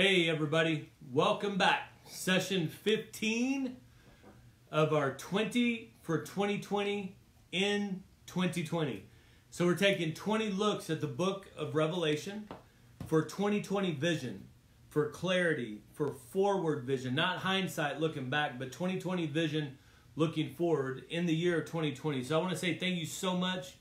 Hey, everybody, welcome back. Session 15 of our 20 for 2020 in 2020. So, we're taking 20 looks at the book of Revelation for 2020 vision, for clarity, for forward vision, not hindsight looking back, but 2020 vision looking forward in the year of 2020. So, I want to say thank you so much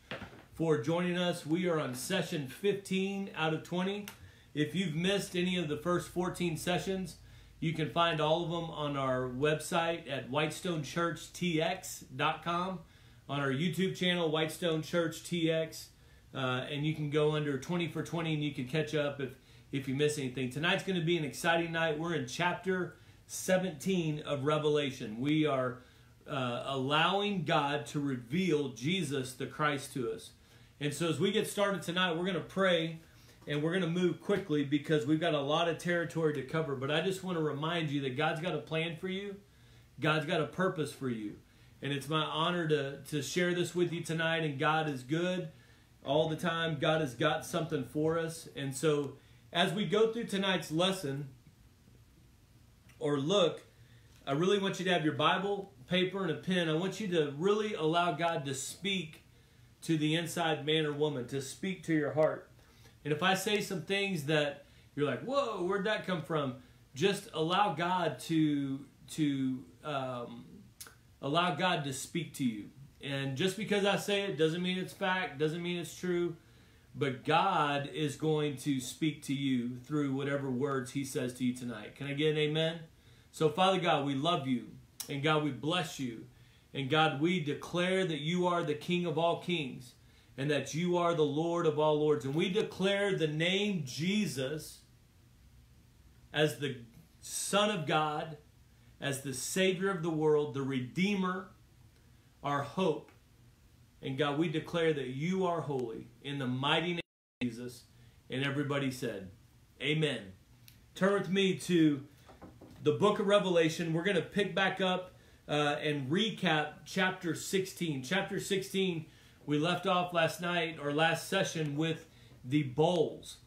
for joining us. We are on session 15 out of 20. If you've missed any of the first 14 sessions, you can find all of them on our website at whitestonechurchtx.com, on our YouTube channel, Whitestone Church TX, uh, and you can go under 20 for 20 and you can catch up if, if you miss anything. Tonight's going to be an exciting night. We're in chapter 17 of Revelation. We are uh, allowing God to reveal Jesus the Christ to us. And so as we get started tonight, we're going to pray and we're going to move quickly because we've got a lot of territory to cover. But I just want to remind you that God's got a plan for you, God's got a purpose for you. And it's my honor to, to share this with you tonight. And God is good all the time. God has got something for us. And so as we go through tonight's lesson or look, I really want you to have your Bible, paper, and a pen. I want you to really allow God to speak to the inside man or woman, to speak to your heart. And if I say some things that you're like, whoa, where'd that come from? Just allow God to to um, allow God to speak to you. And just because I say it doesn't mean it's fact, doesn't mean it's true. But God is going to speak to you through whatever words He says to you tonight. Can I get an amen? So, Father God, we love you. And God, we bless you. And God, we declare that you are the King of all kings and that you are the Lord of all lords. And we declare the name Jesus as the Son of God, as the Savior of the world, the Redeemer, our hope. And God, we declare that you are holy in the mighty name of Jesus. And everybody said, Amen. Turn with me to the book of Revelation. We're going to pick back up uh, and recap chapter 16. Chapter 16, we left off last night or last session with the bowls.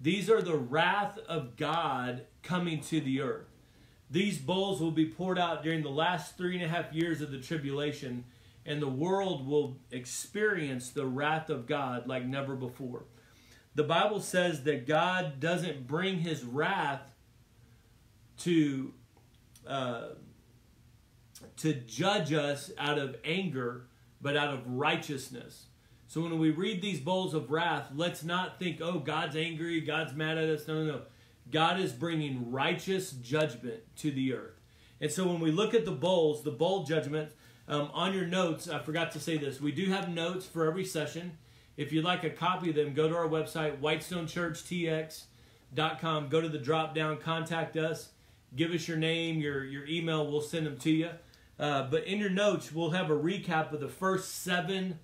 These are the wrath of God coming to the earth. These bowls will be poured out during the last three and a half years of the tribulation, and the world will experience the wrath of God like never before. The Bible says that God doesn't bring his wrath to uh, to judge us out of anger, but out of righteousness. So when we read these bowls of wrath, let's not think, oh, God's angry, God's mad at us. No, no, no. God is bringing righteous judgment to the earth. And so when we look at the bowls, the bowl judgment, um, on your notes, I forgot to say this. We do have notes for every session. If you'd like a copy of them, go to our website, whitestonechurchtx.com. Go to the drop down, contact us, give us your name, your, your email, we'll send them to you. Uh, but in your notes, we'll have a recap of the first seven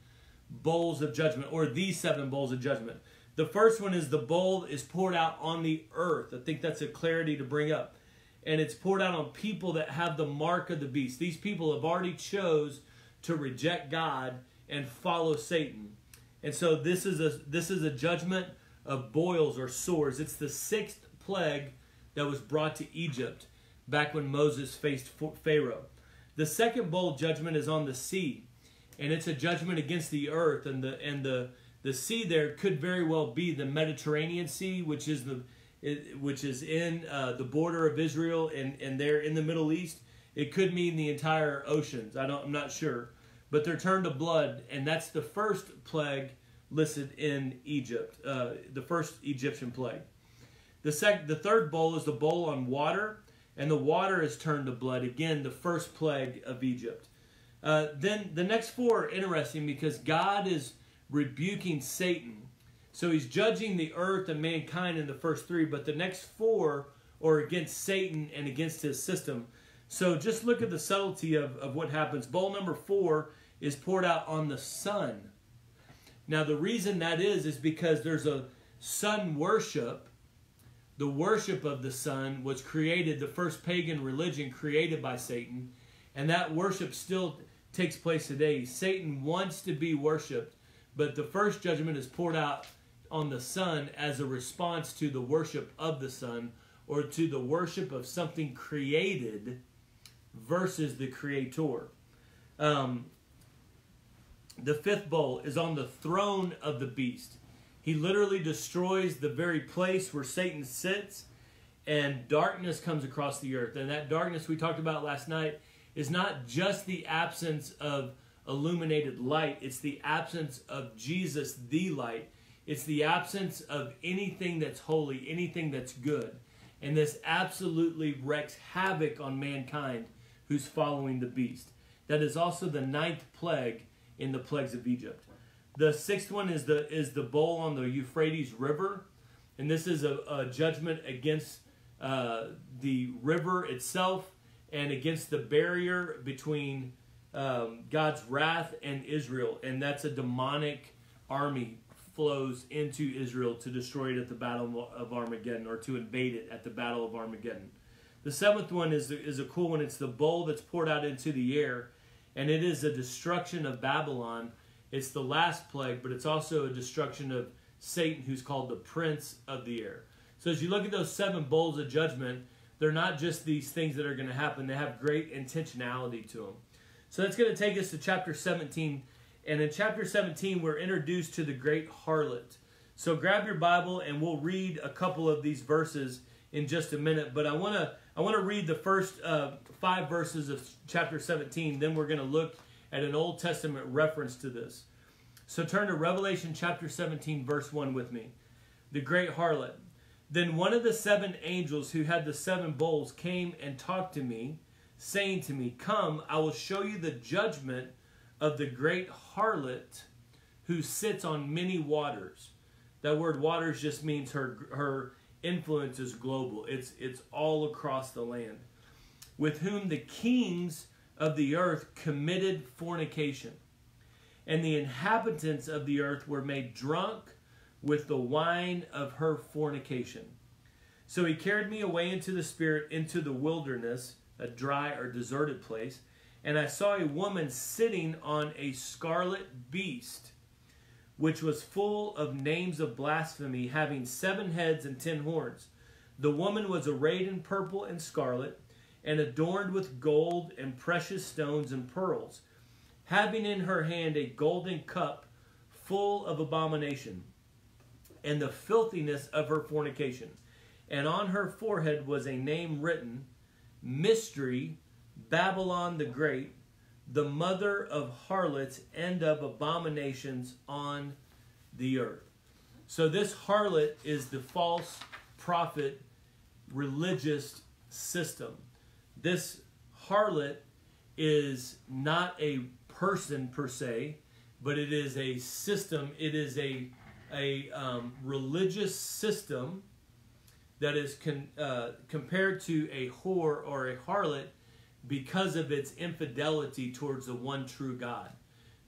bowls of judgment, or these seven bowls of judgment. The first one is the bowl is poured out on the earth. I think that's a clarity to bring up. And it's poured out on people that have the mark of the beast. These people have already chose to reject God and follow Satan. And so this is a this is a judgment of boils or sores. It's the sixth plague that was brought to Egypt back when Moses faced Pharaoh. The second bowl judgment is on the sea, and it's a judgment against the earth and the and the the sea there could very well be the Mediterranean Sea, which is the which is in uh, the border of Israel and and there in the Middle East. It could mean the entire oceans. I don't. I'm not sure, but they're turned to blood, and that's the first plague listed in Egypt, uh, the first Egyptian plague. The sec- the third bowl is the bowl on water, and the water is turned to blood. Again, the first plague of Egypt. Uh, then the next four are interesting because God is rebuking Satan. So he's judging the earth and mankind in the first three, but the next four are against Satan and against his system. So just look at the subtlety of, of what happens. Bowl number four is poured out on the sun. Now, the reason that is, is because there's a sun worship the worship of the sun was created, the first pagan religion created by Satan, and that worship still takes place today. Satan wants to be worshiped, but the first judgment is poured out on the sun as a response to the worship of the sun or to the worship of something created versus the creator. Um, the fifth bowl is on the throne of the beast. He literally destroys the very place where Satan sits, and darkness comes across the earth. And that darkness we talked about last night is not just the absence of illuminated light, it's the absence of Jesus, the light. It's the absence of anything that's holy, anything that's good. And this absolutely wreaks havoc on mankind who's following the beast. That is also the ninth plague in the plagues of Egypt. The sixth one is the is the bowl on the Euphrates River, and this is a, a judgment against uh, the river itself and against the barrier between um, God's wrath and Israel, and that's a demonic army flows into Israel to destroy it at the Battle of Armageddon or to invade it at the Battle of Armageddon. The seventh one is, is a cool one. It's the bowl that's poured out into the air, and it is a destruction of Babylon. It's the last plague, but it's also a destruction of Satan, who's called the prince of the air. So as you look at those seven bowls of judgment, they're not just these things that are going to happen, they have great intentionality to them. So that's going to take us to chapter 17. And in chapter 17, we're introduced to the great harlot. So grab your Bible and we'll read a couple of these verses in just a minute. But I want to I want to read the first uh, five verses of chapter 17. Then we're going to look at an Old Testament reference to this. So turn to Revelation chapter 17, verse 1 with me. The great harlot. Then one of the seven angels who had the seven bowls came and talked to me, saying to me, Come, I will show you the judgment of the great harlot who sits on many waters. That word waters just means her, her influence is global. It's it's all across the land. With whom the kings of the earth committed fornication. And the inhabitants of the earth were made drunk with the wine of her fornication. So he carried me away into the spirit into the wilderness, a dry or deserted place, and I saw a woman sitting on a scarlet beast which was full of names of blasphemy, having seven heads and ten horns. The woman was arrayed in purple and scarlet, and adorned with gold and precious stones and pearls, having in her hand a golden cup full of abomination, and the filthiness of her fornication. And on her forehead was a name written Mystery, Babylon the Great the mother of harlots and of abominations on the earth. So, this harlot is the false prophet religious system. This harlot is not a person per se, but it is a system. It is a, a um, religious system that is con, uh, compared to a whore or a harlot because of its infidelity towards the one true God.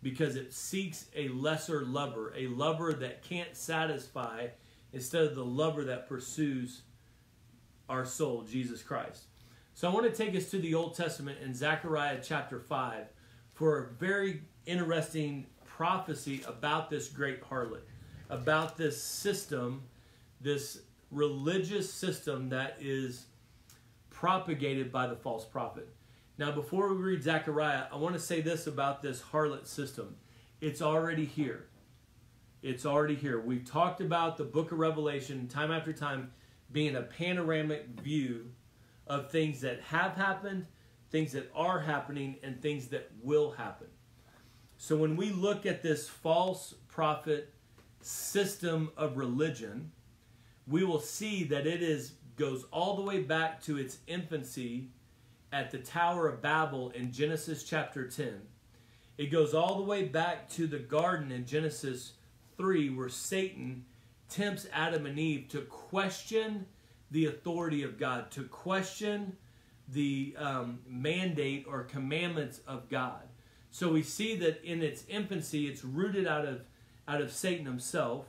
Because it seeks a lesser lover, a lover that can't satisfy instead of the lover that pursues our soul, Jesus Christ. So I want to take us to the Old Testament in Zechariah chapter 5 for a very interesting prophecy about this great harlot, about this system, this religious system that is propagated by the false prophet. Now, before we read Zechariah, I want to say this about this harlot system. It's already here. It's already here. We've talked about the book of Revelation time after time being a panoramic view of things that have happened, things that are happening, and things that will happen. So when we look at this false prophet system of religion, we will see that it is goes all the way back to its infancy at the Tower of Babel in Genesis chapter 10. It goes all the way back to the garden in Genesis 3, where Satan tempts Adam and Eve to question the authority of God, to question the um, mandate or commandments of God. So we see that in its infancy, it's rooted out of out of Satan himself,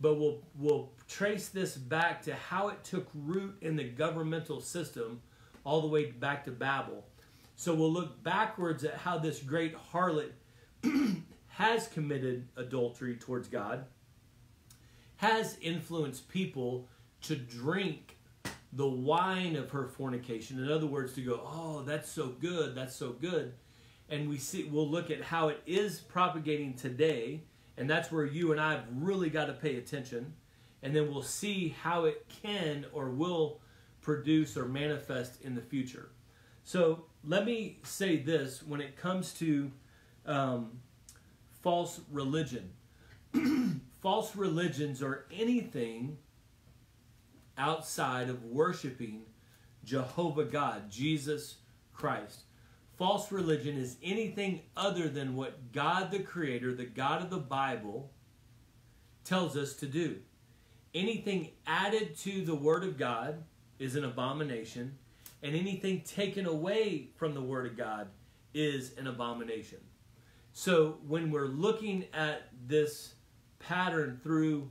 but we'll we'll trace this back to how it took root in the governmental system all the way back to Babel. So we'll look backwards at how this great harlot has committed adultery towards God, has influenced people to drink the wine of her fornication. In other words, to go, oh, that's so good, that's so good. And we see we'll look at how it is propagating today, and that's where you and I have really got to pay attention. And then we'll see how it can or will produce or manifest in the future. So let me say this when it comes to um, false religion. false religions are anything outside of worshiping Jehovah God, Jesus Christ. False religion is anything other than what God the Creator, the God of the Bible, tells us to do. Anything added to the Word of God is an abomination, and anything taken away from the Word of God is an abomination. So when we're looking at this pattern through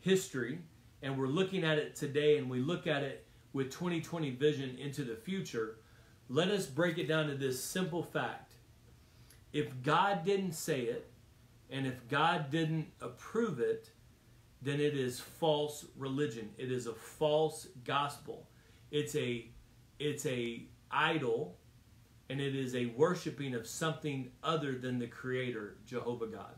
history, and we're looking at it today, and we look at it with 2020 vision into the future, let us break it down to this simple fact. If God didn't say it, and if God didn't approve it, then it is false religion. It is a false gospel. It's a it's a idol and it is a worshiping of something other than the creator, Jehovah God.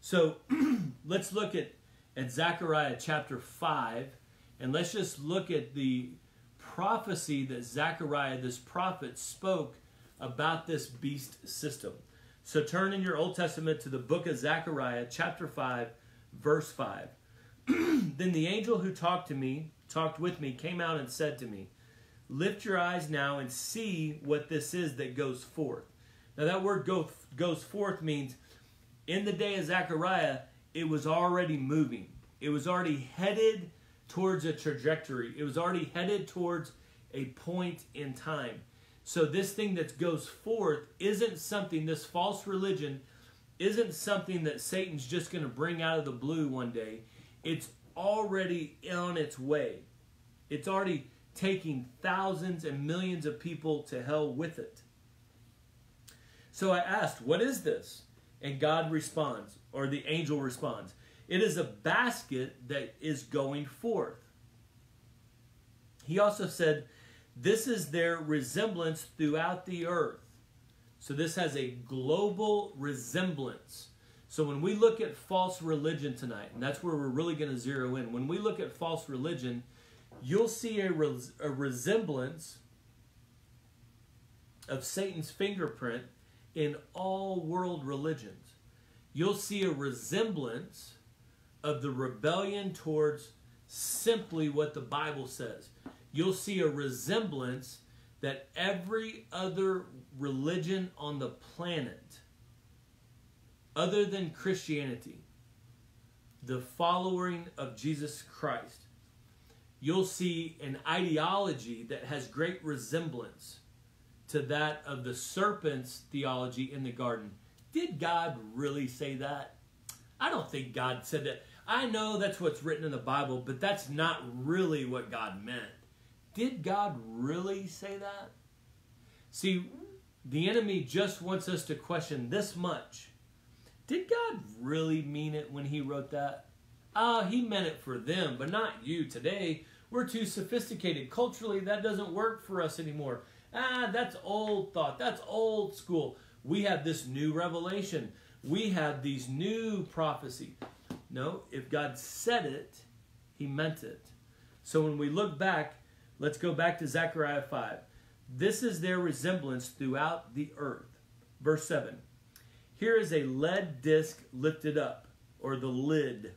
So let's look at, at Zechariah chapter 5, and let's just look at the prophecy that Zechariah, this prophet, spoke about this beast system. So turn in your Old Testament to the book of Zechariah, chapter 5, verse 5. then the angel who talked to me, talked with me, came out and said to me, Lift your eyes now and see what this is that goes forth. Now, that word go, goes forth means in the day of Zechariah, it was already moving. It was already headed towards a trajectory. It was already headed towards a point in time. So, this thing that goes forth isn't something, this false religion isn't something that Satan's just going to bring out of the blue one day. It's already on its way. It's already taking thousands and millions of people to hell with it. So I asked, What is this? And God responds, or the angel responds, It is a basket that is going forth. He also said, This is their resemblance throughout the earth. So this has a global resemblance. So when we look at false religion tonight, and that's where we're really going to zero in, when we look at false religion, you'll see a, res- a resemblance of Satan's fingerprint in all world religions. You'll see a resemblance of the rebellion towards simply what the Bible says. You'll see a resemblance that every other religion on the planet, other than Christianity, the following of Jesus Christ, you'll see an ideology that has great resemblance to that of the serpent's theology in the garden. Did God really say that? I don't think God said that. I know that's what's written in the Bible, but that's not really what God meant. Did God really say that? See, the enemy just wants us to question this much. Did God really mean it when he wrote that? Ah, uh, he meant it for them, but not you today. We're too sophisticated. Culturally, that doesn't work for us anymore. Ah, that's old thought. That's old school. We have this new revelation. We have these new prophecy. No, if God said it, he meant it. So when we look back, let's go back to Zechariah 5. This is their resemblance throughout the earth. Verse 7. Here is a lead disc lifted up, or the lid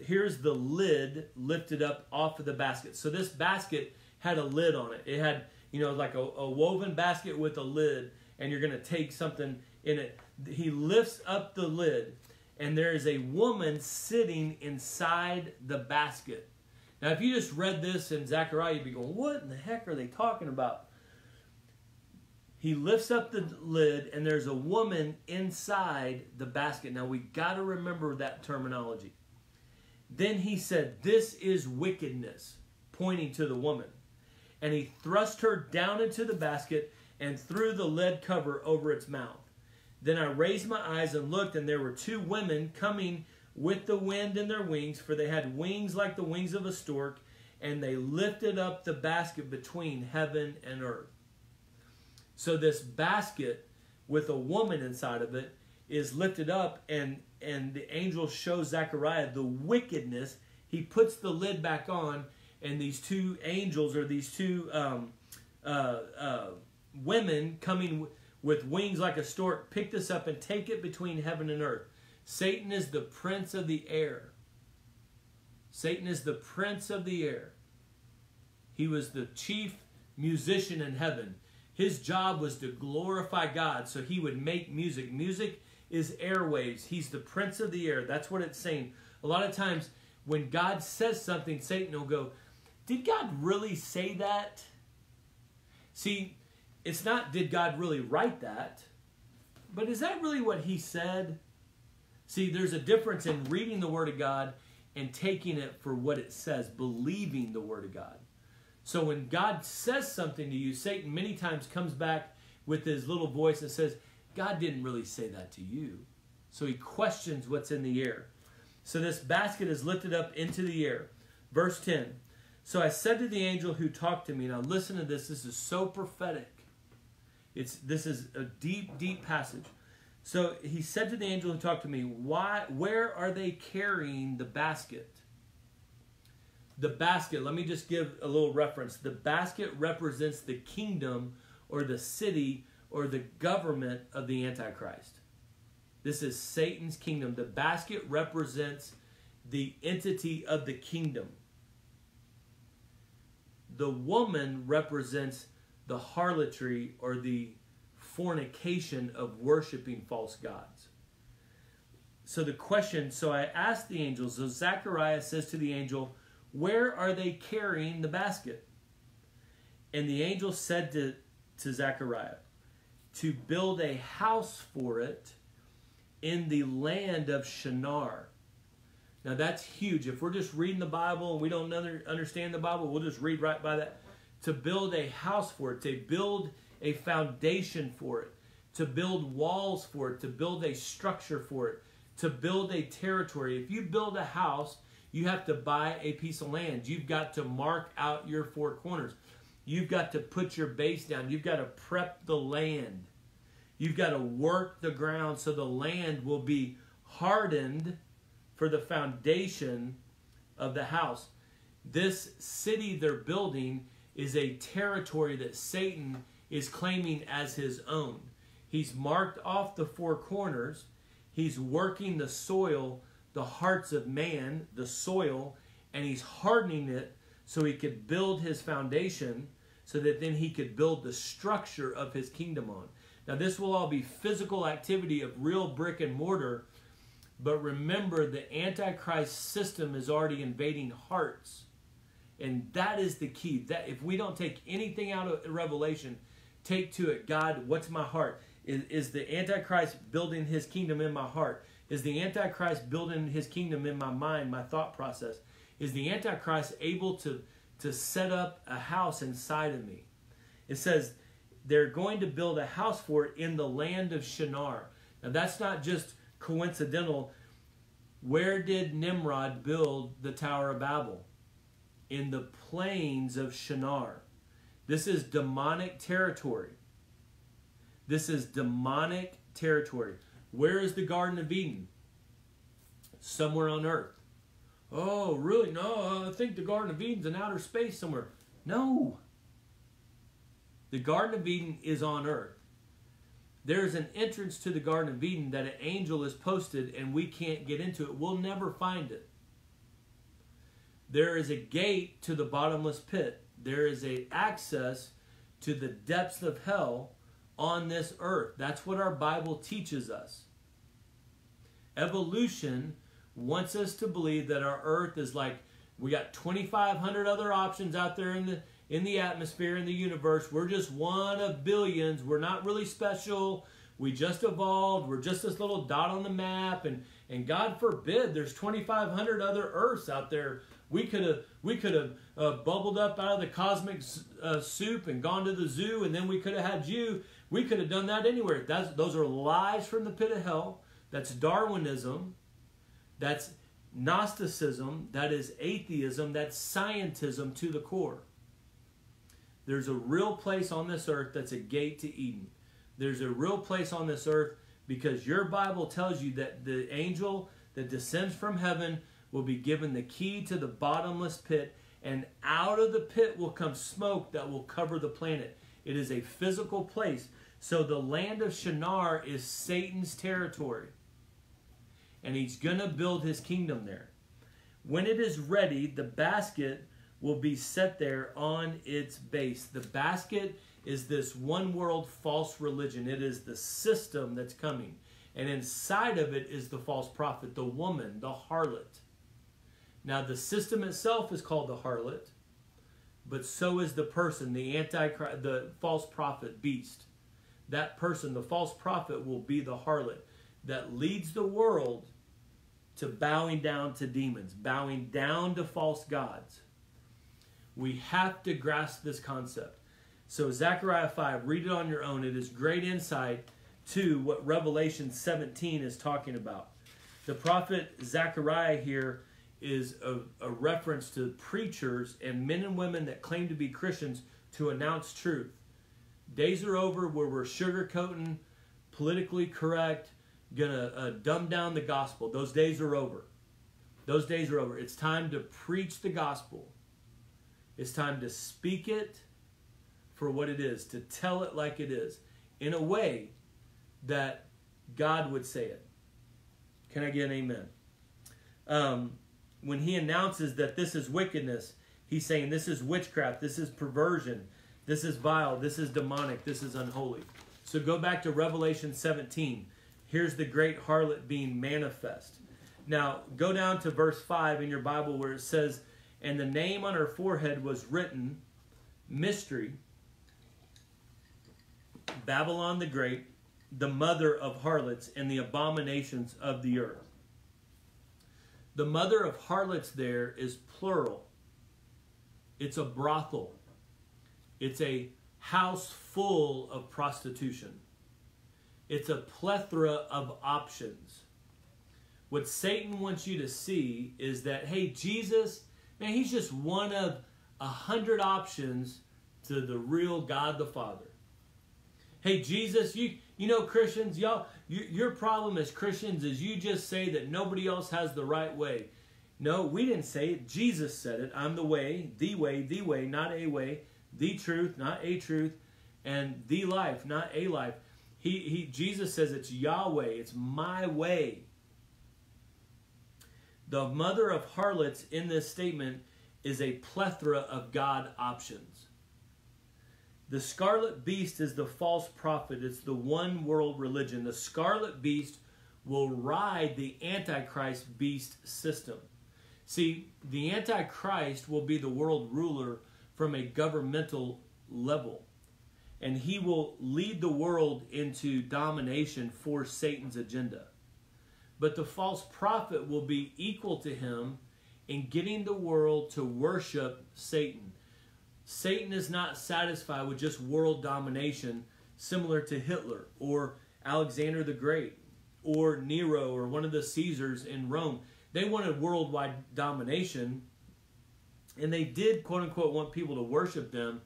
here's the lid lifted up off of the basket. So this basket had a lid on it. It had, you know, like a, a woven basket with a lid, and you're going to take something in it. He lifts up the lid, and there is a woman sitting inside the basket. Now, if you just read this in Zechariah, you'd be going, What in the heck are they talking about? He lifts up the lid, and there's a woman inside the basket. Now, we got to remember that terminology. Then he said, This is wickedness, pointing to the woman. And he thrust her down into the basket and threw the lead cover over its mouth. Then I raised my eyes and looked, and there were two women coming with the wind in their wings, for they had wings like the wings of a stork, and they lifted up the basket between heaven and earth. So this basket with a woman inside of it is lifted up and and the angel shows Zechariah the wickedness. He puts the lid back on, and these two angels or these two um, uh, uh, women coming with wings like a stork pick this up and take it between heaven and earth. Satan is the prince of the air. Satan is the prince of the air. He was the chief musician in heaven. His job was to glorify God, so he would make music. Music is airwaves. He's the prince of the air. That's what it's saying. A lot of times when God says something, Satan will go, Did God really say that? See, it's not did God really write that, but is that really what he said? See, there's a difference in reading the Word of God and taking it for what it says, believing the Word of God. So when God says something to you, Satan many times comes back with his little voice and says, God didn't really say that to you. So he questions what's in the air. So this basket is lifted up into the air. Verse 10. So I said to the angel who talked to me, now listen to this, this is so prophetic. It's this is a deep, deep passage. So he said to the angel who talked to me, Why where are they carrying the basket? The basket, let me just give a little reference. The basket represents the kingdom or the city or the government of the Antichrist. This is Satan's kingdom. The basket represents the entity of the kingdom. The woman represents the harlotry or the fornication of worshiping false gods. So the question, so I asked the angel, so Zechariah says to the angel, Where are they carrying the basket? And the angel said to, to Zechariah, To build a house for it in the land of Shinar. Now that's huge. If we're just reading the Bible and we don't understand the Bible, we'll just read right by that to build a house for it, to build a foundation for it, to build walls for it, to build a structure for it, to build a territory. If you build a house, you have to buy a piece of land. You've got to mark out your four corners. You've got to put your base down. You've got to prep the land. You've got to work the ground so the land will be hardened for the foundation of the house. This city they're building is a territory that Satan is claiming as his own. He's marked off the four corners. He's working the soil, the hearts of man, the soil, and he's hardening it so he could build his foundation so that then he could build the structure of his kingdom on. Now, this will all be physical activity of real brick and mortar, but remember the Antichrist system is already invading hearts. And that is the key. That if we don't take anything out of Revelation, take to it, God, what's my heart? Is, is the Antichrist building his kingdom in my heart? Is the Antichrist building his kingdom in my mind, my thought process? Is the Antichrist able to, to set up a house inside of me? It says they're going to build a house for it in the land of Shinar. Now that's not just coincidental. Where did Nimrod build the Tower of Babel? In the plains of Shinar. This is demonic territory. This is demonic territory. Where is the Garden of Eden? Somewhere on earth. Oh, really? No, I think the Garden of Eden's in outer space somewhere. No. The Garden of Eden is on earth. There is an entrance to the Garden of Eden that an angel is posted and we can't get into it. We'll never find it. There is a gate to the bottomless pit. There is a access to the depths of hell on this earth. That's what our Bible teaches us. Evolution wants us to believe that our earth is like we got 2500 other options out there in the in the atmosphere in the universe. We're just one of billions. We're not really special. We just evolved. We're just this little dot on the map and and God forbid there's 2500 other earths out there we could have we could have uh, bubbled up out of the cosmic uh, soup and gone to the zoo, and then we could have had you. We could have done that anywhere. That's those are lies from the pit of hell. That's Darwinism. That's Gnosticism, that is atheism, that's scientism to the core. There's a real place on this earth that's a gate to Eden. There's a real place on this earth because your Bible tells you that the angel that descends from heaven will be given the key to the bottomless pit, and out of the pit will come smoke that will cover the planet. It is a physical place. So the land of Shinar is Satan's territory. And he's going to build his kingdom there. When it is ready, the basket will be set there on its base. The basket is this one world false religion. It is the system that's coming. And inside of it is the false prophet, the woman, the harlot. Now, the system itself is called the harlot, but so is the person, the antichrist, the false prophet, beast. That person, the false prophet, will be the harlot that leads the world to bowing down to demons, bowing down to false gods. We have to grasp this concept. So, Zechariah 5, read it on your own. It is great insight to what Revelation 17 is talking about. The prophet Zechariah here is a, a, reference to preachers and men and women that claim to be Christians to announce truth. Days are over where we're sugarcoating, politically correct, gonna uh, dumb down the gospel. Those days are over. Those days are over. It's time to preach the gospel. It's time to speak it for what it is, to tell it like it is, in a way that God would say it. Can I get an amen? Um, when he announces that this is wickedness, he's saying this is witchcraft, this is perversion, this is vile, this is demonic, this is unholy. So go back to Revelation 17. Here's the great harlot being manifest. Now, go down to verse 5 in your Bible where it says, And the name on her forehead was written, Mystery, Babylon the Great, the mother of harlots and the abominations of the earth. The mother of harlots there is plural. It's a brothel. It's a house full of prostitution. It's a plethora of options. What Satan wants you to see is that, hey, Jesus, man, he's just one of a hundred options to the real God the Father. Hey, Jesus, you you know Christians, y'all, you, your problem as Christians is you just say that nobody else has the right way. No, we didn't say it. Jesus said it. I'm the way, the way, the way, not a way, the truth, not a truth, and the life, not a life. He, he, Jesus says it's Yahweh, it's my way. The mother of harlots in this statement is a plethora of God options. The scarlet beast is the false prophet. It's the one world religion. The scarlet beast will ride the antichrist beast system. See, the antichrist will be the world ruler from a governmental level. And he will lead the world into domination for Satan's agenda. But the false prophet will be equal to him in getting the world to worship Satan. Satan is not satisfied with just world domination, similar to Hitler or Alexander the Great or Nero or one of the Caesars in Rome. They wanted worldwide domination, and they did, quote unquote, want people to worship them,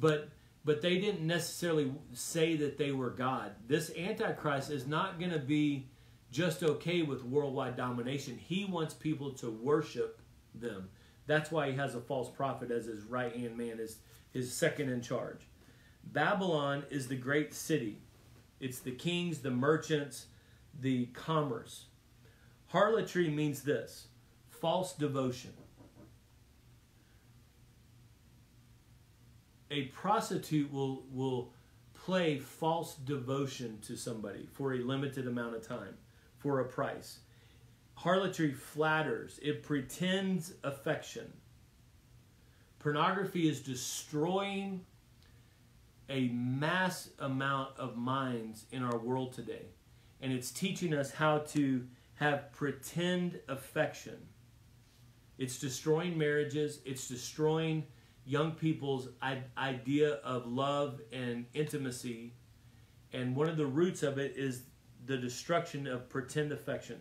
but but they didn't necessarily say that they were God. This Antichrist is not going to be just okay with worldwide domination. He wants people to worship them. That's why he has a false prophet as his right hand man, his, his second in charge. Babylon is the great city. It's the kings, the merchants, the commerce. Harlotry means this false devotion. A prostitute will, will play false devotion to somebody for a limited amount of time, for a price. Harlotry flatters, it pretends affection. Pornography is destroying a mass amount of minds in our world today. And it's teaching us how to have pretend affection. It's destroying marriages, it's destroying young people's idea of love and intimacy. And one of the roots of it is the destruction of pretend affection.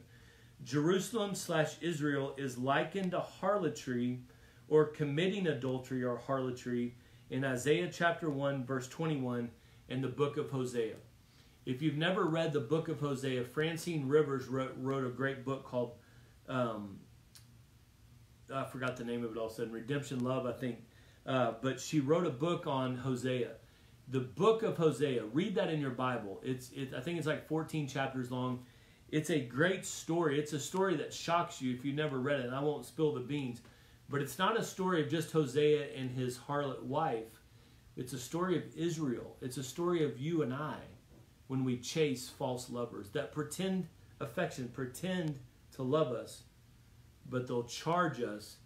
Jerusalem slash Israel is likened to harlotry or committing adultery or harlotry in Isaiah chapter 1, verse 21, and the book of Hosea. If you've never read the book of Hosea, Francine Rivers wrote, wrote a great book called, um, I forgot the name of it all of a sudden, Redemption Love, I think. Uh, but she wrote a book on Hosea. The book of Hosea, read that in your Bible. It's, it, I think it's like 14 chapters long. It's a great story. It's a story that shocks you if you've never read it. And I won't spill the beans. But it's not a story of just Hosea and his harlot wife. It's a story of Israel. It's a story of you and I when we chase false lovers that pretend affection, pretend to love us, but they'll charge us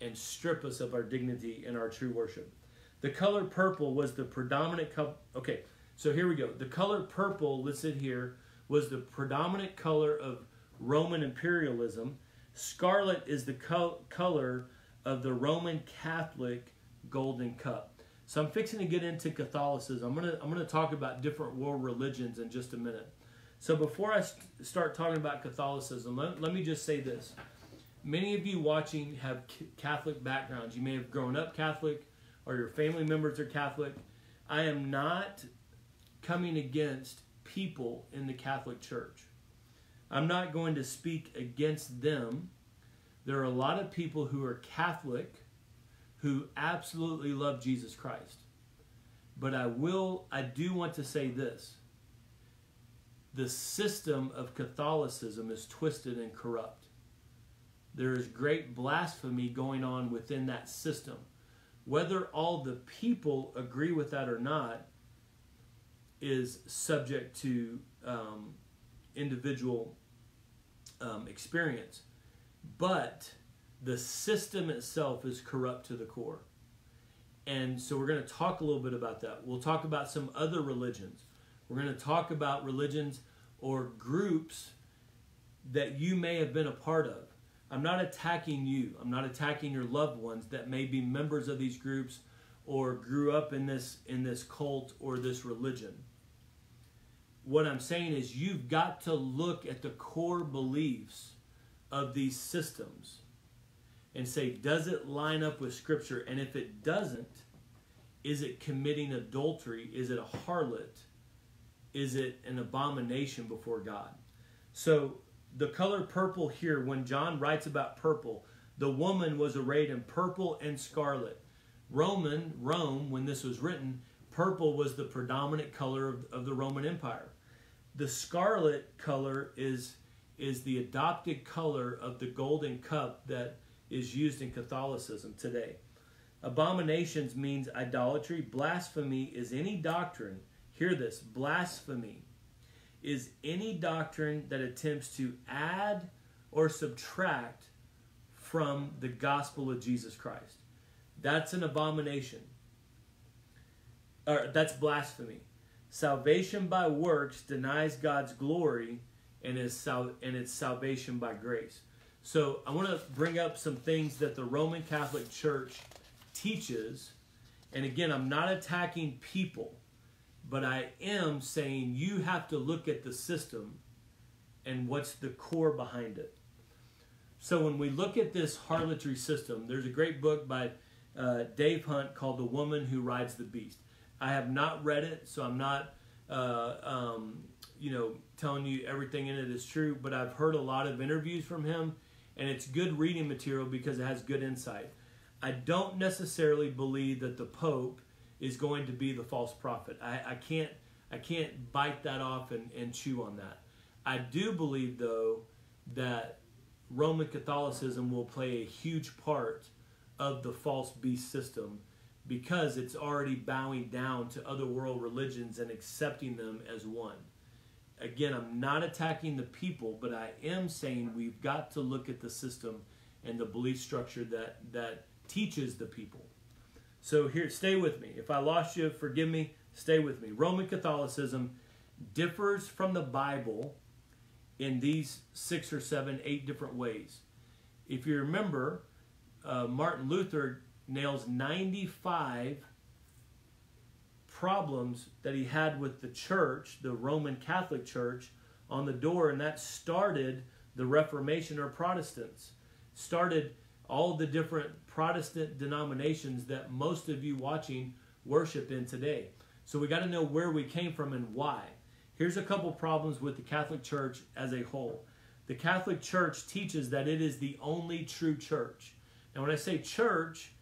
and strip us of our dignity and our true worship. The color purple was the predominant color. Okay, so here we go. The color purple listed here was the predominant color of Roman imperialism. Scarlet is the co- color of the Roman Catholic golden cup. So I'm fixing to get into Catholicism. I'm gonna I'm gonna talk about different world religions in just a minute. So before I st- start talking about Catholicism, let, let me just say this. Many of you watching have Catholic backgrounds. You may have grown up Catholic, or your family members are Catholic. I am not coming against people in the Catholic Church. I'm not going to speak against them there are a lot of people who are Catholic who absolutely love Jesus Christ. But I will, I do want to say this. The system of Catholicism is twisted and corrupt. There is great blasphemy going on within that system. Whether all the people agree with that or not is subject to um, individual um, experience. But the system itself is corrupt to the core. And so we're going to talk a little bit about that. We'll talk about some other religions. We're going to talk about religions or groups that you may have been a part of. I'm not attacking you. I'm not attacking your loved ones that may be members of these groups or grew up in this in this cult or this religion. What I'm saying is you've got to look at the core beliefs of these systems and say, does it line up with Scripture? And if it doesn't, is it committing adultery? Is it a harlot? Is it an abomination before God? So the color purple here, when John writes about purple, the woman was arrayed in purple and scarlet. Roman, Rome, when this was written, purple was the predominant color of, of the Roman Empire. The scarlet color is is the adopted color of the golden cup that is used in Catholicism today. Abominations means idolatry. Blasphemy is any doctrine, hear this, blasphemy is any doctrine that attempts to add or subtract from the gospel of Jesus Christ. That's an abomination. Or that's blasphemy. Salvation by works denies God's glory and its, sal- and its salvation by grace. So I want to bring up some things that the Roman Catholic Church teaches. And again, I'm not attacking people, but I am saying you have to look at the system and what's the core behind it. So when we look at this harlotry system, there's a great book by uh, Dave Hunt called The Woman Who Rides the Beast. I have not read it, so I'm not uh, um, you know, telling you everything in it is true, but I've heard a lot of interviews from him, and it's good reading material because it has good insight. I don't necessarily believe that the Pope is going to be the false prophet. I, I can't I can't bite that off and, and chew on that. I do believe though that Roman Catholicism will play a huge part of the false beast system because it's already bowing down to other world religions and accepting them as one again, I'm not attacking the people, but I am saying we've got to look at the system and the belief structure that that teaches the people. So here, stay with me. If I lost you, forgive me. Stay with me. Roman Catholicism differs from the Bible in these six or seven, eight different ways. If you remember, uh, Martin Luther nails 95 problems that he had with the church, the Roman Catholic Church, on the door, and that started the Reformation or Protestants, started all the different Protestant denominations that most of you watching worship in today. So we got to know where we came from and why. Here's a couple problems with the Catholic Church as a whole. The Catholic Church teaches that it is the only true church. Now, when I say church,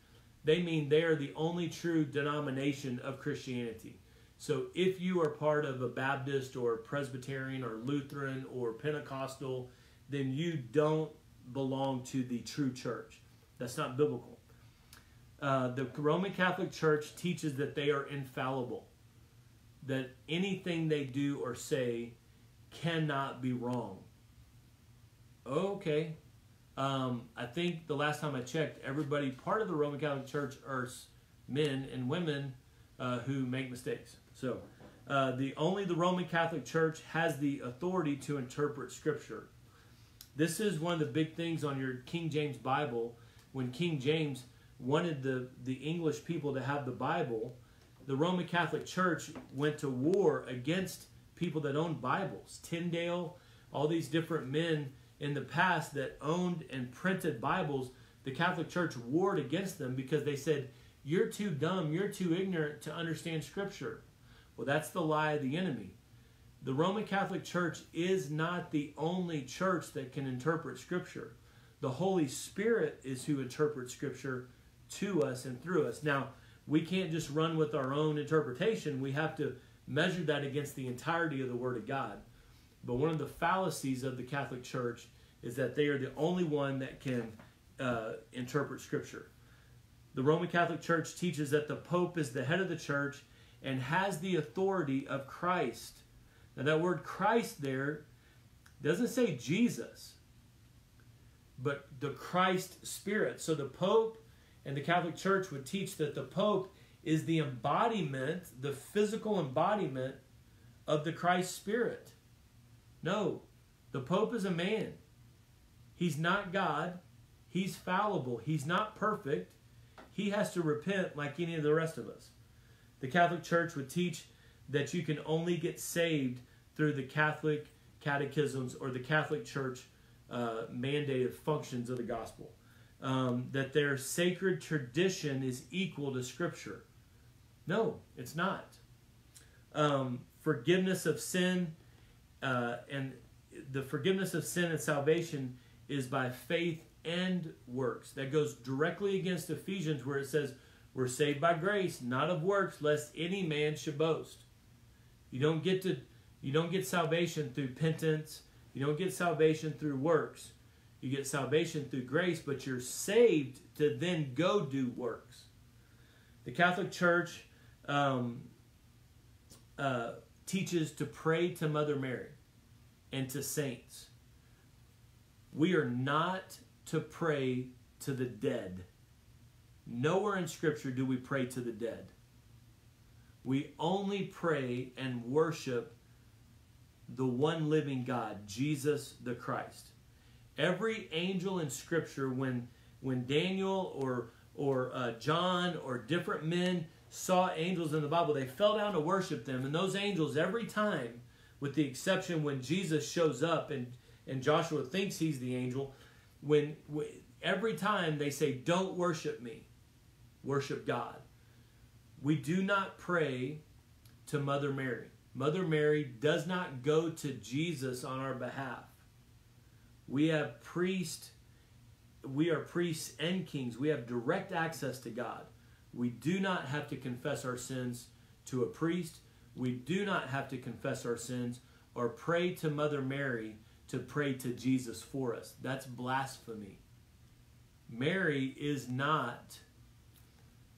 they mean they are the only true denomination of Christianity. So if you are part of a Baptist or Presbyterian or Lutheran or Pentecostal, then you don't belong to the true church. That's not biblical. Uh, the Roman Catholic Church teaches that they are infallible, that anything they do or say cannot be wrong. Okay. Um, I think the last time I checked, everybody part of the Roman Catholic Church are men and women uh, who make mistakes. So, uh, the only the Roman Catholic Church has the authority to interpret Scripture. This is one of the big things on your King James Bible. When King James wanted the, the English people to have the Bible, the Roman Catholic Church went to war against people that owned Bibles. Tyndale, all these different men in the past that owned and printed Bibles, the Catholic Church warred against them because they said, You're too dumb, you're too ignorant to understand Scripture. Well, that's the lie of the enemy. The Roman Catholic Church is not the only church that can interpret Scripture. The Holy Spirit is who interprets Scripture to us and through us. Now, we can't just run with our own interpretation. We have to measure that against the entirety of the Word of God. But one of the fallacies of the Catholic Church is that they are the only one that can uh, interpret Scripture. The Roman Catholic Church teaches that the Pope is the head of the church and has the authority of Christ. Now, that word Christ there doesn't say Jesus, but the Christ Spirit. So the Pope and the Catholic Church would teach that the Pope is the embodiment, the physical embodiment of the Christ Spirit. No, the Pope is a man. He's not God. He's fallible. He's not perfect. He has to repent like any of the rest of us. The Catholic Church would teach that you can only get saved through the Catholic catechisms or the Catholic Church uh, mandated functions of the gospel. Um, that their sacred tradition is equal to Scripture. No, it's not. Um, forgiveness of sin uh, and the forgiveness of sin and salvation is by faith and works. That goes directly against Ephesians, where it says, We're saved by grace, not of works, lest any man should boast. You don't get to you don't get salvation through penance. You don't get salvation through works. You get salvation through grace, but you're saved to then go do works. The Catholic Church um, uh, teaches to pray to Mother Mary and to saints. We are not to pray to the dead. Nowhere in Scripture do we pray to the dead. We only pray and worship the one living God, Jesus the Christ. Every angel in Scripture, when when Daniel or or uh, John or different men saw angels in the Bible, they fell down to worship them. And those angels, every time, with the exception when Jesus shows up and, and Joshua thinks he's the angel, when, every time they say, Don't worship me, worship God. We do not pray to Mother Mary. Mother Mary does not go to Jesus on our behalf. We have priests, we are priests and kings. We have direct access to God. We do not have to confess our sins to a priest. We do not have to confess our sins or pray to Mother Mary to pray to Jesus for us. That's blasphemy. Mary is not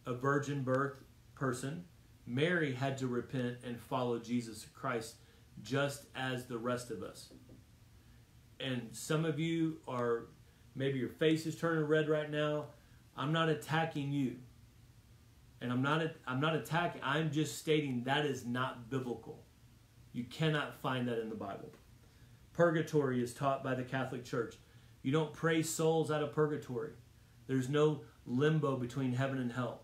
a virgin birth person. Mary had to repent and follow Jesus Christ just as the rest of us. And some of you are, maybe your face is turning red right now. I'm not attacking you and I'm not I'm not attacking. I'm just stating that is not biblical. You cannot find that in the Bible. Purgatory is taught by the Catholic Church. You don't pray souls out of purgatory. There's no limbo between heaven and hell.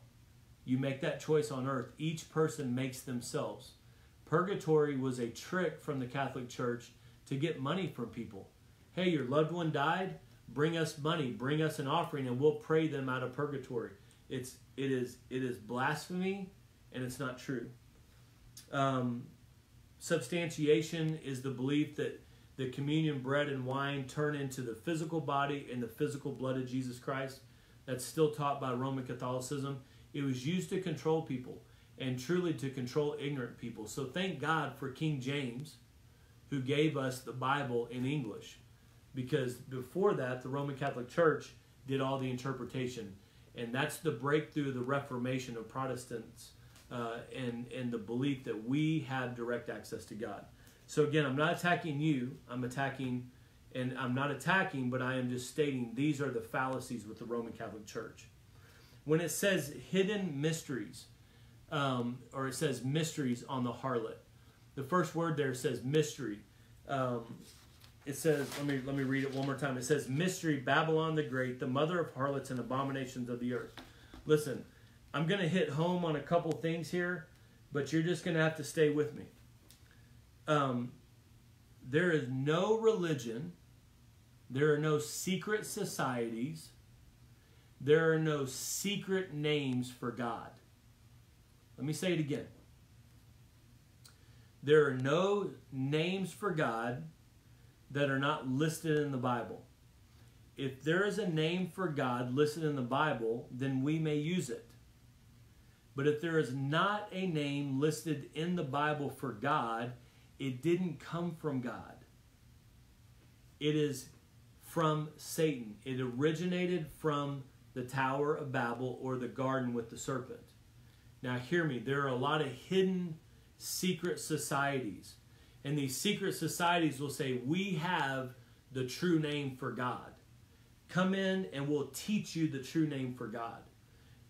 You make that choice on earth. Each person makes themselves. Purgatory was a trick from the Catholic Church to get money from people. hey, your loved one died, bring us money, bring us an offering, and we'll pray them out of purgatory. It's it is it is blasphemy, and it's not true. Um, substantiation is the belief that the communion bread and wine turn into the physical body and the physical blood of Jesus Christ. That's still taught by Roman Catholicism. It was used to control people and truly to control ignorant people. So thank God for King James, who gave us the Bible in English. Because before that, the Roman Catholic Church did all the interpretation. And that's the breakthrough the Reformation of Protestants uh, and, and the belief that we have direct access to God. So again, I'm not attacking you. I'm attacking, and I'm not attacking, but I am just stating these are the fallacies with the Roman Catholic Church. When it says hidden mysteries, um, or it says mysteries on the harlot. The first word there says mystery. Um, it says, let me let me read it one more time. It says, "Mystery, Babylon the Great, the mother of harlots and abominations of the earth." Listen, I'm going to hit home on a couple things here, but you're just going to have to stay with me. Um, there is no religion, there are no secret societies, there are no secret names for God. Let me say it again. There are no names for God that are not listed in the Bible. If there is a name for God listed in the Bible, then we may use it. But if there is not a name listed in the Bible for God, it didn't come from God. It is from Satan. It originated from the Tower of Babel or the garden with the serpent. Now, hear me, there are a lot of hidden secret societies. And these secret societies will say, We have the true name for God. Come in and we'll teach you the true name for God.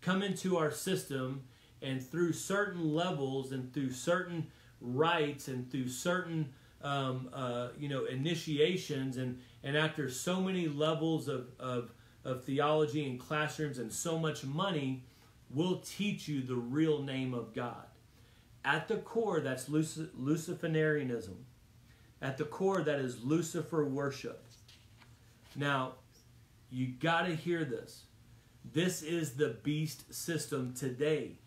Come into our system, and through certain levels and through certain rites and through certain um, uh, you know initiations and and after so many levels of, of of theology and classrooms and so much money we'll teach you the real name of God. At the core, that's Luc- Luciferianism. At the core, that is Lucifer worship. Now, you got to hear this. This is the beast system today.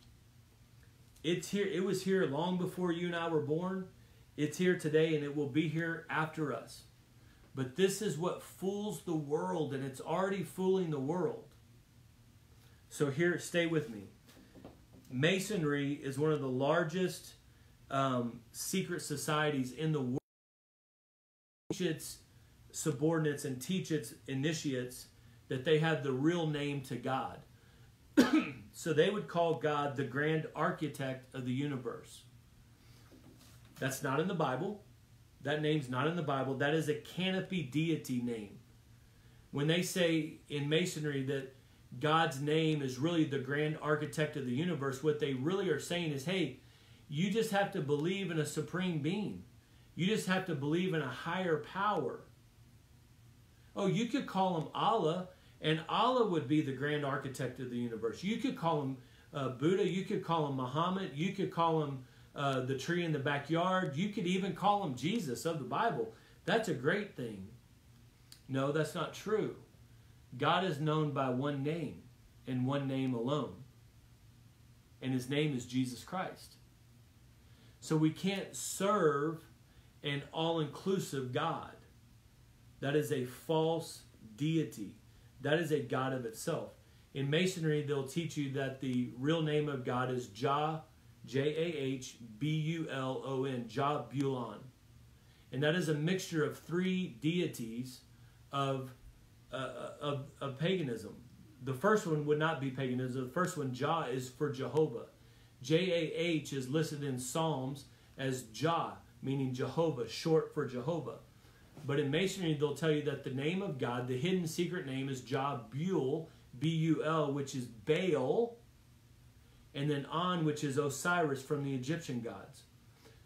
It's here. It was here long before you and I were born. It's here today, and it will be here after us. But this is what fools the world, and it's already fooling the world. So here, stay with me. Masonry is one of the largest um, secret societies in the world. Teach its subordinates and teach its initiates that they have the real name to God. so they would call God the grand architect of the universe. That's not in the Bible. That name's not in the Bible. That is a canopy deity name. When they say in Masonry that God's name is really the grand architect of the universe, what they really are saying is, hey, you just have to believe in a supreme being. You just have to believe in a higher power. Oh, you could call him Allah, and Allah would be the grand architect of the universe. You could call him uh, Buddha. You could call him Muhammad. You could call him uh, the tree in the backyard. You could even call him Jesus of the Bible. That's a great thing. No, that's not true. God is known by one name and one name alone. And his name is Jesus Christ. So we can't serve an all inclusive God. That is a false deity. That is a God of itself. In Masonry, they'll teach you that the real name of God is Jah, J A H B U L O N, Jahbulon. And that is a mixture of three deities of uh, of, of paganism. The first one would not be paganism. The first one, Jah, is for Jehovah. J A H is listed in Psalms as Jah, meaning Jehovah, short for Jehovah. But in Masonry, they'll tell you that the name of God, the hidden secret name, is Jahbul, B U L, which is Baal, and then On, which is Osiris from the Egyptian gods.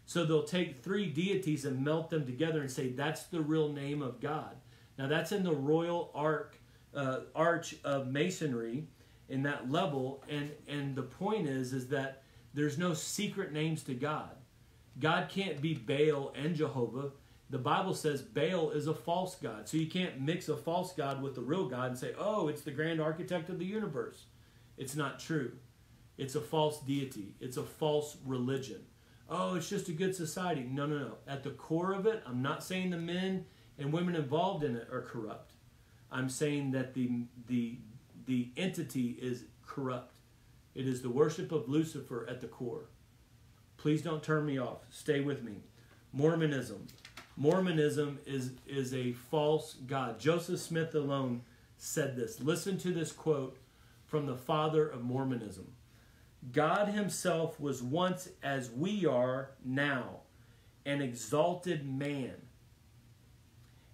So they'll take three deities and melt them together and say that's the real name of God. Now that's in the royal arc, uh, arch of masonry in that level, and and the point is is that there's no secret names to God. God can't be Baal and Jehovah. the Bible says Baal is a false god. So you can't mix a false god with the real God and say, oh, it's the grand architect of the universe. It's not true. It's a false deity, it's a false religion. Oh, it's just a good society. No, no, no. At the core of it, I'm not saying the men and women involved in it are corrupt. I'm saying that the, the, the entity is corrupt. It is the worship of Lucifer at the core. Please don't turn me off. Stay with me. Mormonism. Mormonism is, is a false God. Joseph Smith alone said this. Listen to this quote from the father of Mormonism God Himself was once as we are now, an exalted man,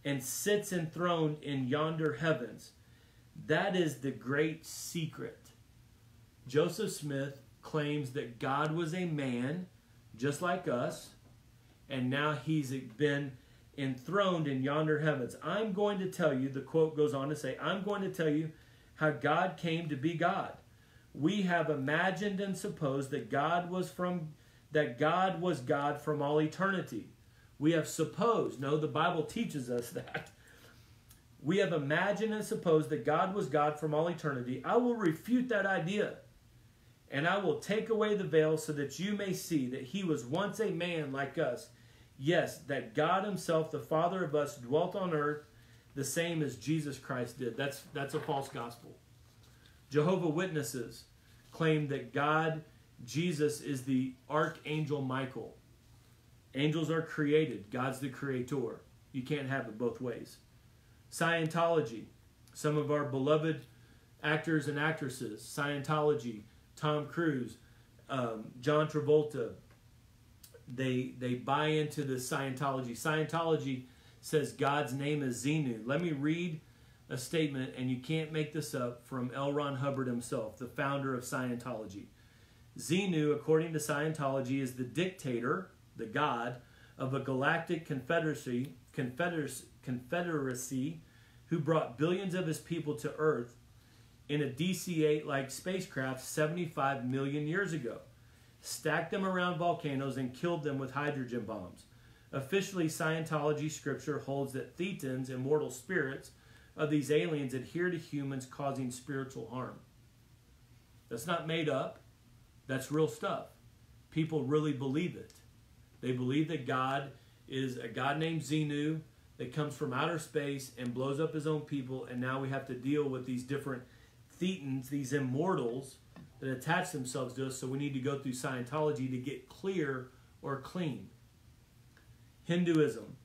and sits enthroned in yonder heavens. That is the great secret. Joseph Smith claims that God was a man just like us and now he's been enthroned in yonder heavens. I'm going to tell you, the quote goes on to say, I'm going to tell you how God came to be God. We have imagined and supposed that God was from that God was God from all eternity. We have supposed, no, the Bible teaches us that. We have imagined and supposed that God was God from all eternity. I will refute that idea. And I will take away the veil so that you may see that he was once a man like us Yes, that God Himself, the Father of us, dwelt on earth the same as Jesus Christ did. That's, that's a false gospel. Jehovah Witnesses claim that God, Jesus, is the archangel Michael. Angels are created, God's the creator. You can't have it both ways. Scientology, some of our beloved actors and actresses, Scientology, Tom Cruise, um, John Travolta, they they buy into the Scientology. Scientology says God's name is Xenu. Let me read a statement, and you can't make this up, from L. Ron Hubbard himself, the founder of Scientology. Xenu, according to Scientology, is the dictator, the god, of a galactic confederacy, confederacy, confederacy who brought billions of his people to Earth in a DC 8 like spacecraft 75 million years ago stacked them around volcanoes, and killed them with hydrogen bombs. Officially, Scientology scripture holds that Thetans, immortal spirits of these aliens, adhere to humans, causing spiritual harm. That's not made up, that's real stuff. People really believe it. They believe that God is a God named Xenu that comes from outer space and blows up his own people, and now we have to deal with these different Thetans, these immortals that attach themselves to us, so we need to go through Scientology to get clear or clean. Hinduism,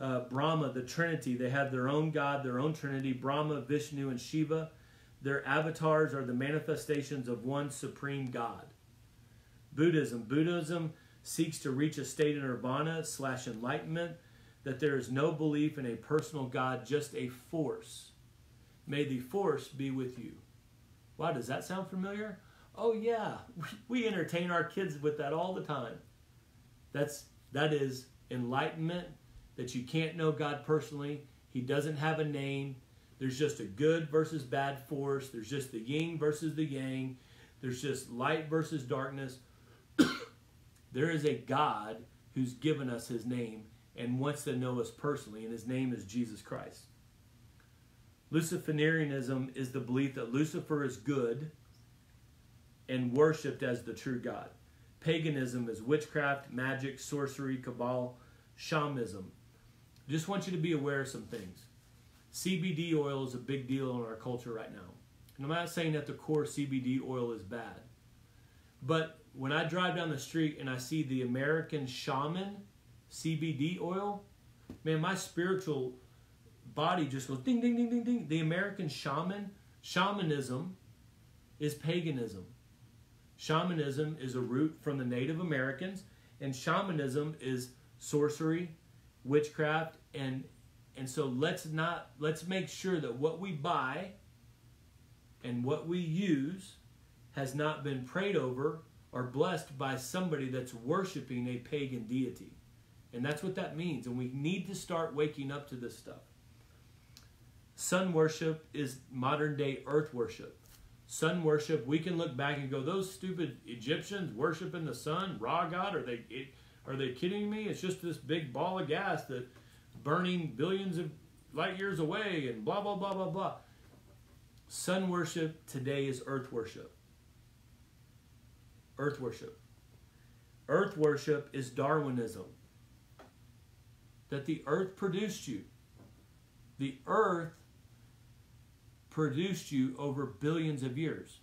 uh, Brahma, the Trinity, they have their own God, their own Trinity, Brahma, Vishnu, and Shiva. Their avatars are the manifestations of one supreme God. Buddhism, Buddhism seeks to reach a state of nirvana slash enlightenment that there is no belief in a personal God, just a force. May the force be with you. Wow, does that sound familiar? Oh yeah, we entertain our kids with that all the time. That's that is enlightenment that you can't know God personally. He doesn't have a name. There's just a good versus bad force. There's just the yin versus the yang. There's just light versus darkness. there is a God who's given us his name and wants to know us personally, and his name is Jesus Christ. Luciferianism is the belief that Lucifer is good and worshipped as the true God. Paganism is witchcraft, magic, sorcery, cabal, shamanism. Just want you to be aware of some things. CBD oil is a big deal in our culture right now. And I'm not saying that the core CBD oil is bad. But when I drive down the street and I see the American Shaman CBD oil, man, my spiritual body just goes ding, ding, ding, ding, ding. The American Shaman, shamanism is paganism. Shamanism is a root from the Native Americans, and shamanism is sorcery, witchcraft, and and so let's not let's make sure that what we buy and what we use has not been prayed over or blessed by somebody that's worshiping a pagan deity. And that's what that means. And we need to start waking up to this stuff. Sun worship is modern day earth worship sun worship, we can look back and go, those stupid Egyptians worshiping the sun, Ra God, are they are they kidding me? It's just this big ball of gas that burning billions of light years away and blah, blah, blah, blah, blah. Sun worship today is earth worship. Earth worship. Earth worship is Darwinism. That the earth produced you. The earth produced you over billions of years.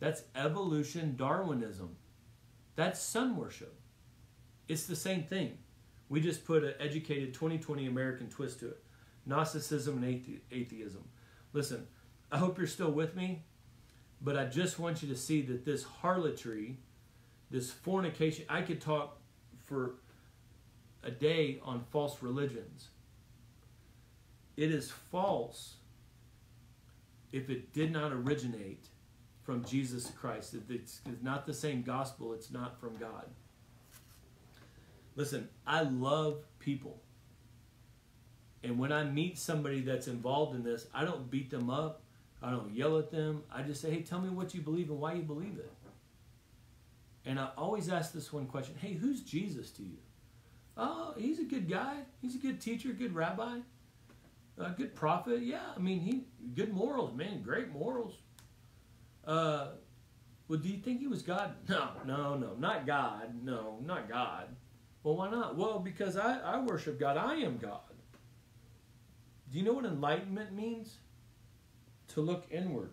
That's evolution Darwinism. That's sun worship. It's the same thing. We just put an educated 2020 American twist to it. Gnosticism and athe- atheism. Listen, I hope you're still with me, but I just want you to see that this harlotry, this fornication, I could talk for a day on false religions. It is false if it did not originate from Jesus Christ. If it's not the same gospel, it's not from God. Listen, I love people. And when I meet somebody that's involved in this, I don't beat them up. I don't yell at them. I just say, hey, tell me what you believe and why you believe it. And I always ask this one question hey, who's Jesus to you? Oh, he's a good guy. He's a good teacher, good rabbi, a good prophet. Yeah, I mean, he good morals, man, great morals. Uh, well, do you think he was God? No, no, no, not God. No, not God. Well, why not? Well, because I, I worship God. I am God. Do you know what enlightenment means? To look inward.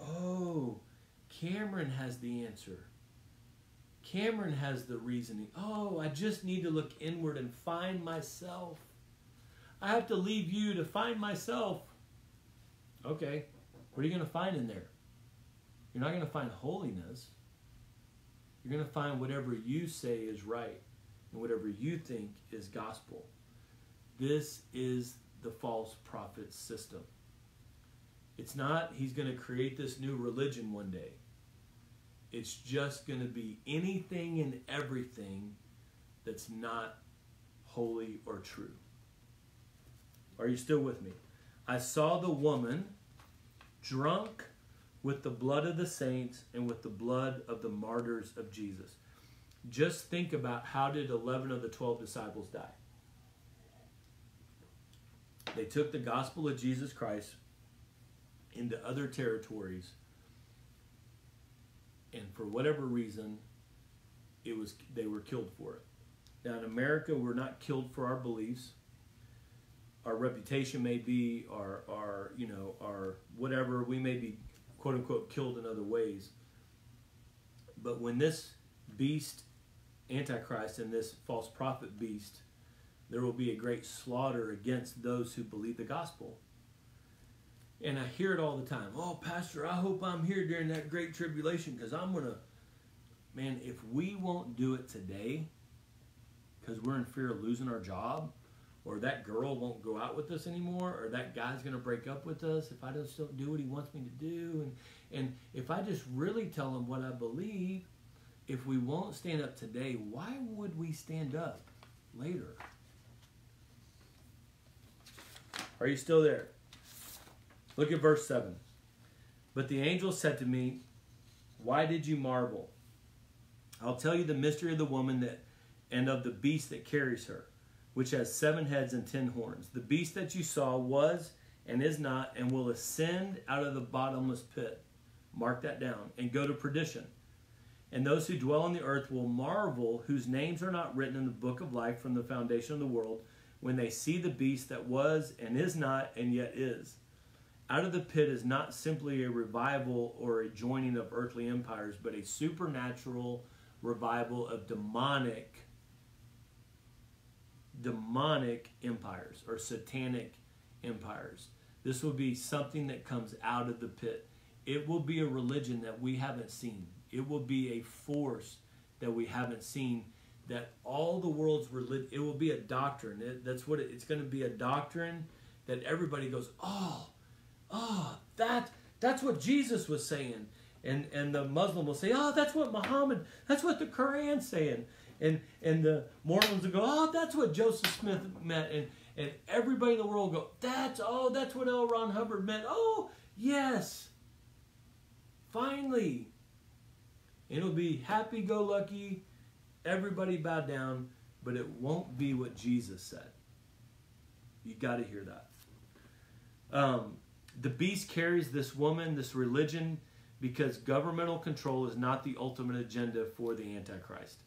Oh, Cameron has the answer. Cameron has the reasoning. Oh, I just need to look inward and find myself. I have to leave you to find myself. Okay, what are you going to find in there? You're not going to find holiness. You're going to find whatever you say is right and whatever you think is gospel. This is the false prophet system. It's not, he's going to create this new religion one day. It's just going to be anything and everything that's not holy or true. Are you still with me? I saw the woman drunk with the blood of the saints and with the blood of the martyrs of Jesus. Just think about how did 11 of the 12 disciples die? They took the gospel of Jesus Christ into other territories and for whatever reason it was they were killed for it. Now in America we're not killed for our beliefs. Our reputation may be our our you know our whatever we may be quote unquote killed in other ways. But when this beast antichrist and this false prophet beast there will be a great slaughter against those who believe the gospel. And I hear it all the time. Oh, Pastor, I hope I'm here during that great tribulation because I'm going to. Man, if we won't do it today because we're in fear of losing our job, or that girl won't go out with us anymore, or that guy's going to break up with us if I just don't do what he wants me to do, and, and if I just really tell him what I believe, if we won't stand up today, why would we stand up later? Are you still there? Look at verse 7. But the angel said to me, Why did you marvel? I'll tell you the mystery of the woman that and of the beast that carries her, which has seven heads and ten horns. The beast that you saw was and is not, and will ascend out of the bottomless pit. Mark that down, and go to perdition. And those who dwell on the earth will marvel, whose names are not written in the book of life from the foundation of the world, when they see the beast that was and is not and yet is. Out of the pit is not simply a revival or a joining of earthly empires, but a supernatural revival of demonic demonic empires or satanic empires. This will be something that comes out of the pit. It will be a religion that we haven't seen. It will be a force that we haven't seen. That all the world's religion, it will be a doctrine. It, that's what it, it's going to be a doctrine that everybody goes, oh, oh, that that's what Jesus was saying. And and the Muslim will say, oh, that's what Muhammad, that's what the Quran's saying. And and the Mormons will go, oh, that's what Joseph Smith meant. And and everybody in the world will go, that's oh, that's what L. Ron Hubbard meant. Oh, yes. Finally. It'll be happy go lucky, everybody bow down, but it won't be what Jesus said. You got to hear that. Um, the beast carries this woman, this religion, because governmental control is not the ultimate agenda for the Antichrist.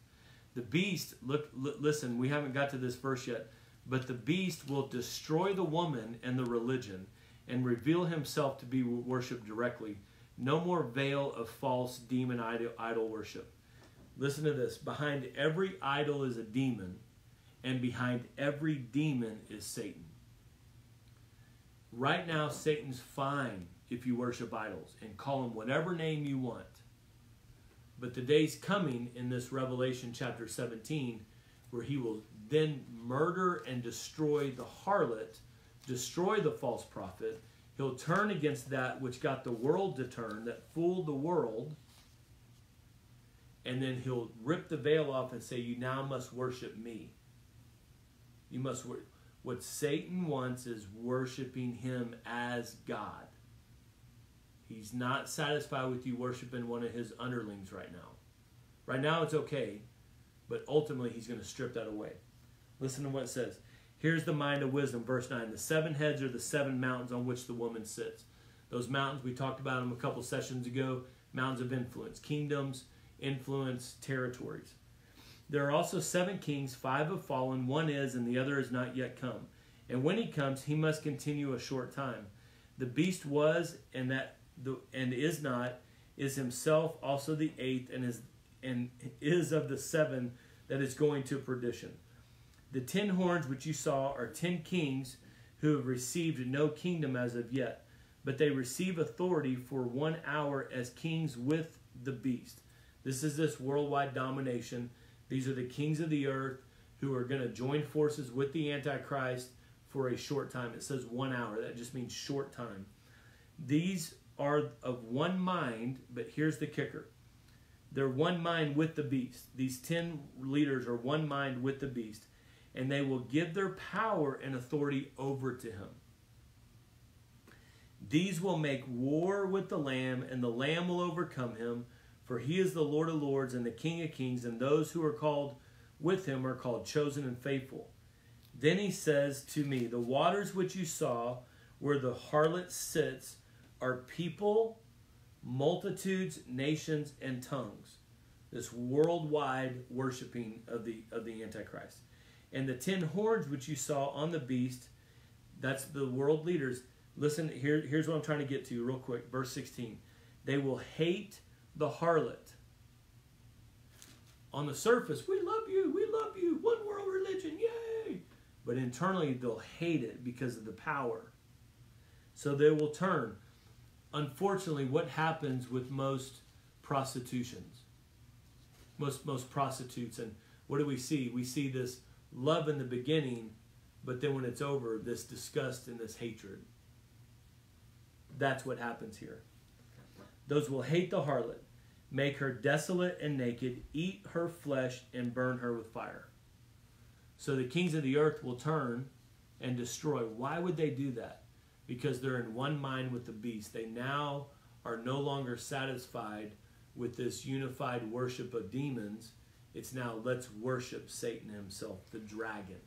The beast, look, listen, we haven't got to this verse yet, but the beast will destroy the woman and the religion and reveal himself to be worshipped directly. No more veil of false demon idol worship. Listen to this behind every idol is a demon, and behind every demon is Satan. Right now, Satan's fine if you worship idols and call him whatever name you want. But the day's coming in this Revelation chapter 17 where he will then murder and destroy the harlot, destroy the false prophet. He'll turn against that which got the world to turn, that fooled the world. And then he'll rip the veil off and say, You now must worship me. You must worship. What Satan wants is worshiping him as God. He's not satisfied with you worshiping one of his underlings right now. Right now it's okay, but ultimately he's going to strip that away. Listen to what it says. Here's the mind of wisdom, verse 9. The seven heads are the seven mountains on which the woman sits. Those mountains, we talked about them a couple sessions ago mountains of influence, kingdoms, influence, territories. There are also seven kings, five have fallen, one is, and the other is not yet come. And when he comes, he must continue a short time. The beast was, and that the and is not, is himself also the eighth, and is and is of the seven that is going to perdition. The ten horns which you saw are ten kings who have received no kingdom as of yet, but they receive authority for one hour as kings with the beast. This is this worldwide domination. These are the kings of the earth who are going to join forces with the Antichrist for a short time. It says one hour. That just means short time. These are of one mind, but here's the kicker. They're one mind with the beast. These 10 leaders are one mind with the beast, and they will give their power and authority over to him. These will make war with the Lamb, and the Lamb will overcome him, for he is the Lord of lords and the King of kings, and those who are called with him are called chosen and faithful. Then he says to me, The waters which you saw, where the harlot sits, are people, multitudes, nations, and tongues. This worldwide worshiping of the of the Antichrist. And the ten horns which you saw on the beast, that's the world leaders. Listen, here, here's what I'm trying to get to real quick. Verse 16. They will hate the harlot. On the surface, we love you, we love you, one world religion, yay! But internally, they'll hate it because of the power. So they will turn unfortunately, what happens with most prostitutions, most most prostitutes, and what do we see? We see this love in the beginning, but then when it's over, this disgust and this hatred. That's what happens here. Those will hate the harlot, make her desolate and naked, eat her flesh, and burn her with fire. So the kings of the earth will turn and destroy. Why would they do that? because they're in one mind with the beast. They now are no longer satisfied with this unified worship of demons. It's now let's worship Satan himself, the dragon.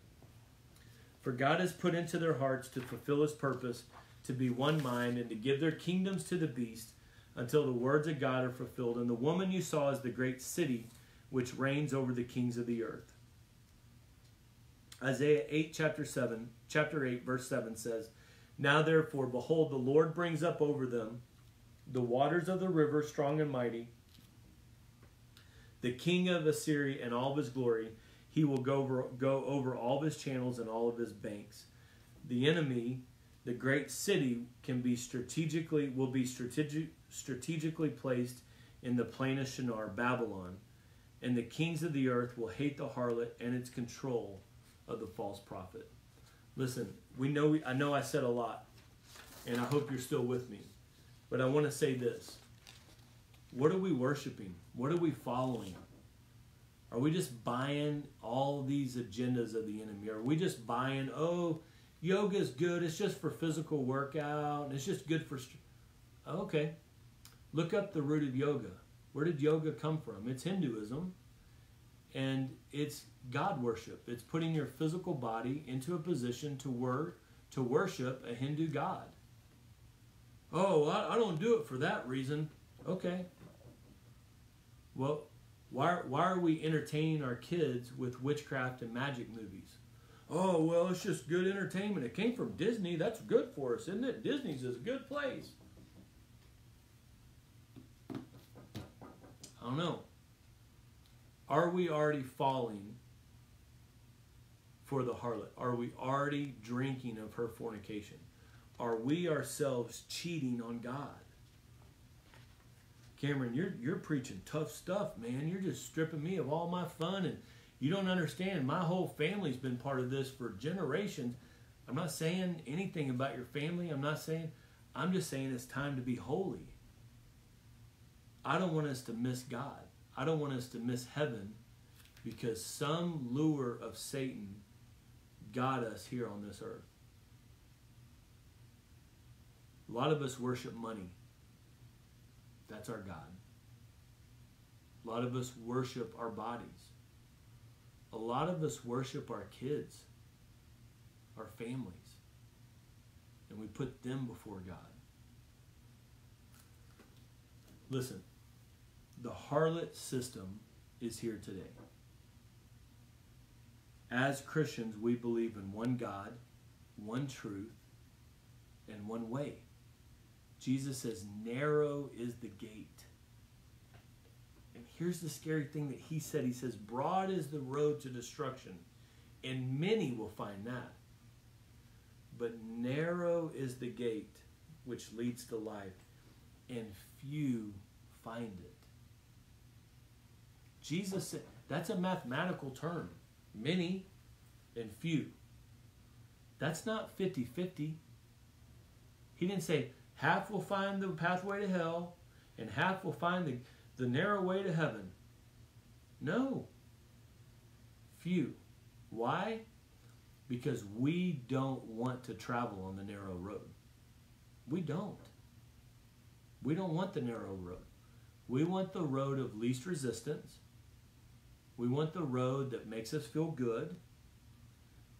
For God has put into their hearts to fulfill his purpose, to be one mind, and to give their kingdoms to the beast until the words of God are fulfilled. And the woman you saw is the great city which reigns over the kings of the earth. Isaiah 8, chapter 7, chapter 8, verse 7 says, now therefore, behold, the Lord brings up over them the waters of the river, strong and mighty. The king of Assyria and all of his glory, he will go over, go over all of his channels and all of his banks. The enemy, the great city, can be strategically will be strategic, strategically placed in the plain of Shinar, Babylon, and the kings of the earth will hate the harlot and its control of the false prophet. Listen, we know we, I know I said a lot, and I hope you're still with me. But I want to say this. What are we worshiping? What are we following? Are we just buying all these agendas of the enemy? Are we just buying, oh, yoga is good, it's just for physical workout, it's just good for. Okay. Look up the root of yoga. Where did yoga come from? It's Hinduism. And it's God worship. It's putting your physical body into a position to work to worship a Hindu god. Oh, I, I don't do it for that reason. Okay. Well, why, why are we entertaining our kids with witchcraft and magic movies? Oh, well, it's just good entertainment. It came from Disney. That's good for us, isn't it? Disney's is a good place. Don't know. Are we already falling for the harlot? Are we already drinking of her fornication? Are we ourselves cheating on God? Cameron, you're you're preaching tough stuff, man. You're just stripping me of all my fun and you don't understand. My whole family's been part of this for generations. I'm not saying anything about your family. I'm not saying I'm just saying it's time to be holy. I don't want us to miss God. I don't want us to miss heaven because some lure of Satan got us here on this earth. A lot of us worship money. That's our God. A lot of us worship our bodies. A lot of us worship our kids, our families, and we put them before God. Listen, the harlot system is here today. As Christians, we believe in one God, one truth, and one way. Jesus says, narrow is the gate. And here's the scary thing that he said He says, broad is the road to destruction, and many will find that. But narrow is the gate which leads to life, and few find it. Jesus said, that's a mathematical term. Many and few. That's not 50 50. He didn't say, Half will find the pathway to hell, and half will find the, the narrow way to heaven. No. Few. Why? Because we don't want to travel on the narrow road. We don't. We don't want the narrow road. We want the road of least resistance. We want the road that makes us feel good.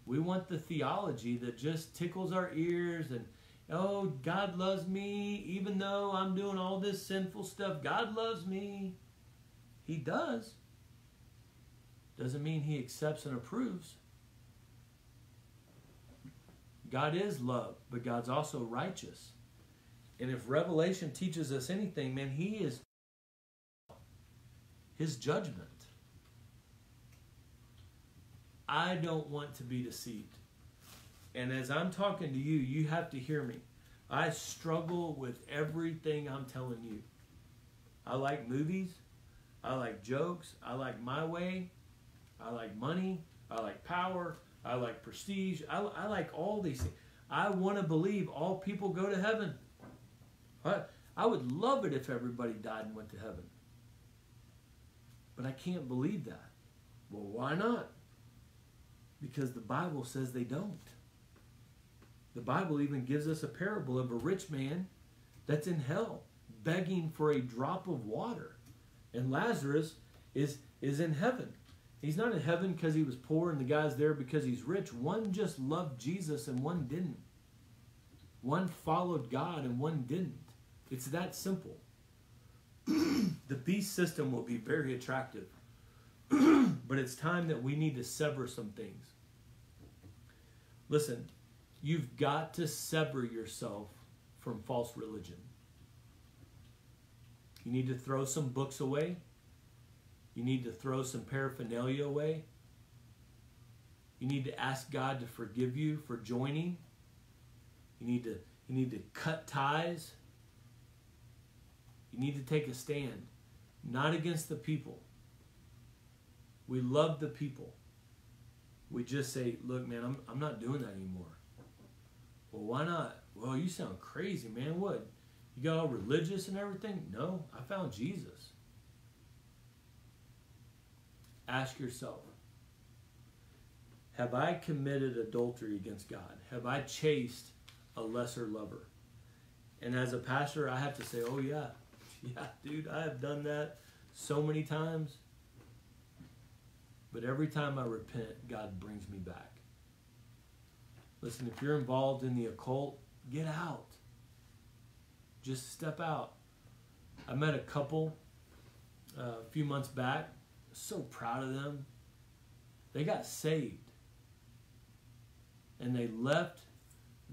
We want the theology that just tickles our ears and oh, God loves me, even though I'm doing all this sinful stuff. God loves me. He does. Doesn't mean he accepts and approves. God is love, but God's also righteous. And if Revelation teaches us anything, man, he is his judgment. I don't want to be deceived. And as I'm talking to you, you have to hear me. I struggle with everything I'm telling you. I like movies. I like jokes. I like my way. I like money. I like power. I like prestige. I, I like all these things. I want to believe all people go to heaven. I, I would love it if everybody died and went to heaven. But I can't believe that. Well, why not? Because the Bible says they don't. The Bible even gives us a parable of a rich man that's in hell, begging for a drop of water. And Lazarus is, is in heaven. He's not in heaven because he was poor and the guy's there because he's rich. One just loved Jesus and one didn't. One followed God and one didn't. It's that simple. the beast system will be very attractive. but it's time that we need to sever some things. Listen, You've got to sever yourself from false religion. You need to throw some books away. You need to throw some paraphernalia away. You need to ask God to forgive you for joining. You need to you need to cut ties. You need to take a stand, not against the people. We love the people. We just say, look, man, I'm, I'm not doing that anymore. Well, why not? Well, you sound crazy, man. What? You got all religious and everything? No, I found Jesus. Ask yourself Have I committed adultery against God? Have I chased a lesser lover? And as a pastor, I have to say, oh, yeah. Yeah, dude, I have done that so many times. But every time I repent, God brings me back. Listen, if you're involved in the occult, get out. Just step out. I met a couple uh, a few months back. So proud of them. They got saved. And they left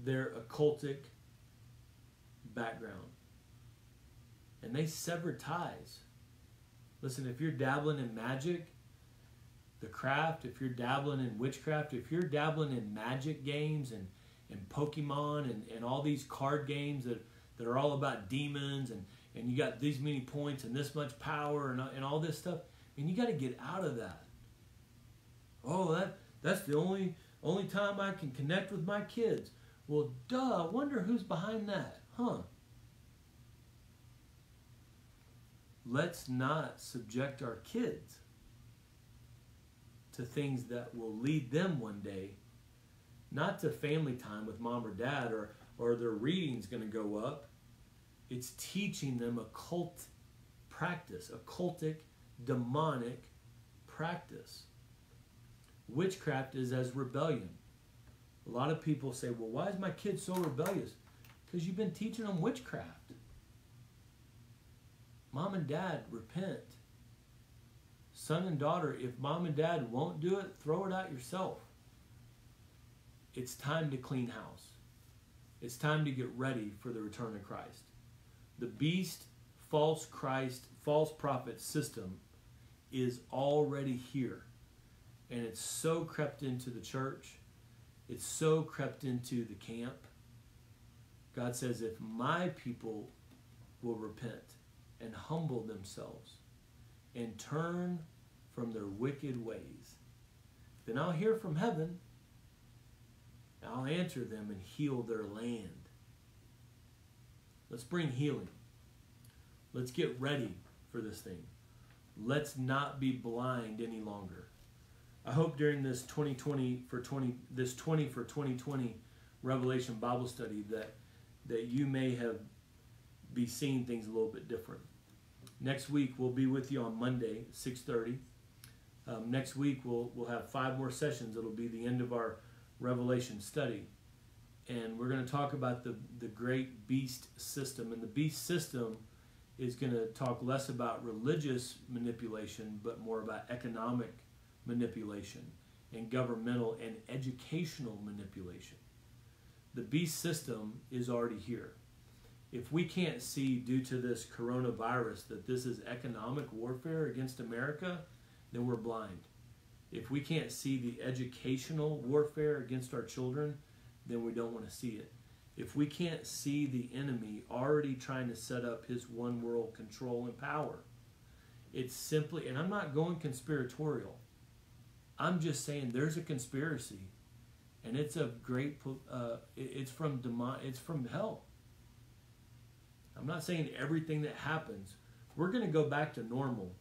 their occultic background. And they severed ties. Listen, if you're dabbling in magic, the craft, if you're dabbling in witchcraft, if you're dabbling in magic games and, and Pokemon and, and all these card games that, that are all about demons and, and you got these many points and this much power and, and all this stuff, and you got to get out of that. Oh, that that's the only only time I can connect with my kids. Well, duh, I wonder who's behind that, huh? Let's not subject our kids to things that will lead them one day, not to family time with mom or dad or, or their reading's going to go up. It's teaching them occult practice, occultic, demonic practice. Witchcraft is as rebellion. A lot of people say, well, why is my kid so rebellious? Because you've been teaching them witchcraft. Mom and dad, repent. Son and daughter, if mom and dad won't do it, throw it out yourself. It's time to clean house. It's time to get ready for the return of Christ. The beast, false Christ, false prophet system is already here. And it's so crept into the church, it's so crept into the camp. God says, if my people will repent and humble themselves and turn from their wicked ways, then I'll hear from heaven. I'll answer them and heal their land. Let's bring healing. Let's get ready for this thing. Let's not be blind any longer. I hope during this 2020 for 20 this 20 for 2020 Revelation Bible study that that you may have be seeing things a little bit different. Next week we'll be with you on Monday, 6:30. Um, next week we'll we'll have five more sessions. It'll be the end of our Revelation study, and we're going to talk about the the great beast system. And the beast system is going to talk less about religious manipulation, but more about economic manipulation and governmental and educational manipulation. The beast system is already here if we can't see due to this coronavirus that this is economic warfare against America, then we're blind. If we can't see the educational warfare against our children, then we don't want to see it. If we can't see the enemy already trying to set up his one world control and power, it's simply, and I'm not going conspiratorial. I'm just saying there's a conspiracy, and it's a great, uh, it's from demon, it's from hell I'm not saying everything that happens. We're going to go back to normal.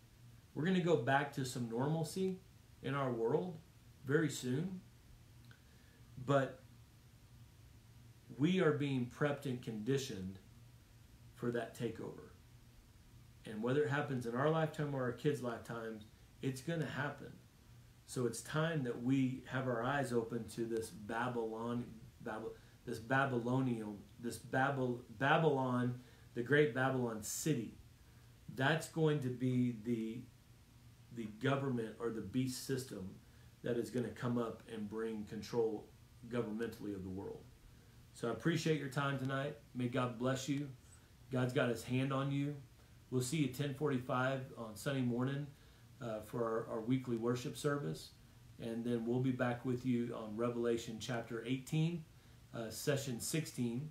We're going to go back to some normalcy in our world very soon. But we are being prepped and conditioned for that takeover. And whether it happens in our lifetime or our kids' lifetimes, it's going to happen. So it's time that we have our eyes open to this Babylon, Babylon this Babylonian, this Babel, Babylon the great Babylon city, that's going to be the the government or the beast system that is going to come up and bring control governmentally of the world. So I appreciate your time tonight. May God bless you. God's got his hand on you. We'll see you at 1045 on Sunday morning uh, for our, our, weekly worship service. And then we'll be back with you on Revelation chapter 18, uh, session 16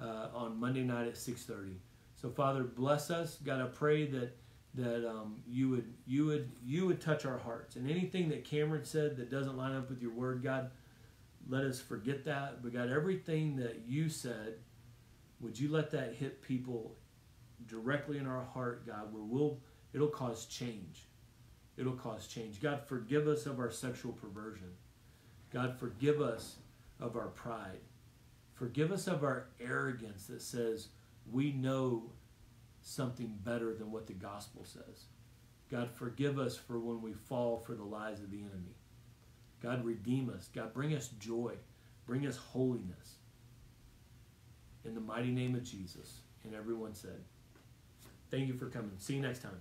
uh, on Monday night at 6:30. So Father, bless us. God, I pray that that um, you would you would you would touch our hearts and anything that Cameron said that doesn't line up with your word, God, let us forget that. But God, everything that you said, would you let that hit people directly in our heart, God, where we'll it'll cause change. It'll cause change. God, forgive us of our sexual perversion. God, forgive us of our pride. Forgive us of our arrogance that says we know something better than what the gospel says. God, forgive us for when we fall for the lies of the enemy. God, redeem us. God, bring us joy. Bring us holiness. In the mighty name of Jesus. And everyone said, Thank you for coming. See you next time.